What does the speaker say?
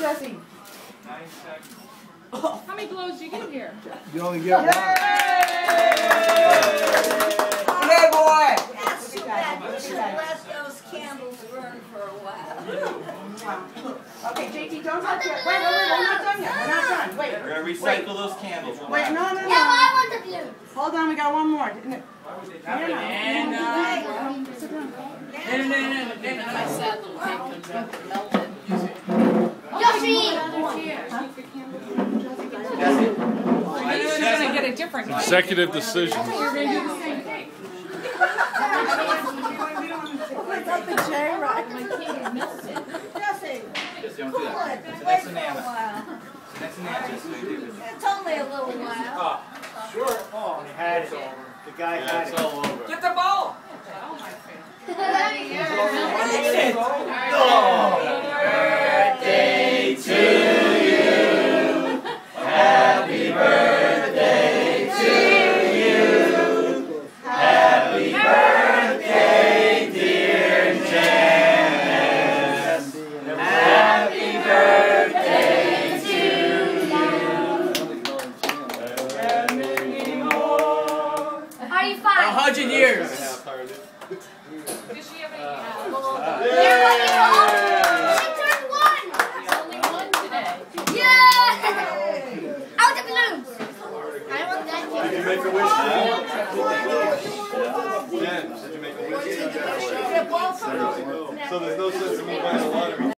Jesse. How many blows do you get here? You only get one. Yay! Hey, boy! That's too bad. We should let those candles burn for a while. okay, JT, don't touch yet. Wait, wait, wait, we're not done yet. We're not done. Wait. We're going to recycle wait. those candles. We'll wait, no, no, no. Yeah, I want the view. Hold on, we got one more. No. Why would they not? No, no. And, I said little cake comes melted. Yoshi! I knew they were gonna get a different. Executive decisions. You're gonna do the same thing. The J right. My cake melted. Jesse, Just don't do that. good. So Wait for a banana. while. Next banana, just so you do. It's only a little while. Ah, sure. Oh, he had it. The guy had it. all over. Get the ball. Are you A fine? Hundred years. Does she have any? uh, You're looking old. She turned one. There's only one today. Yay! Out the balloons. I want that. Did you make a wish? Get a ball from So there's no sense in me buying a lottery